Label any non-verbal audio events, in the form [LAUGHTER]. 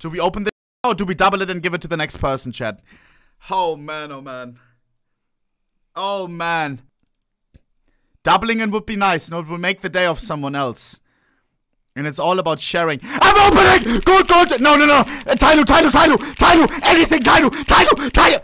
Do we open this [LAUGHS] or do we double it and give it to the next person, Chad. Oh man, oh man. Oh man. Doubling it would be nice. No, it will make the day of someone else. And it's all about sharing. I'm opening! Good, good! No, no, no! Uh, Tyloo, Tyloo, Tyloo! Tyloo! Anything, Tyloo! Tyloo! Tyloo!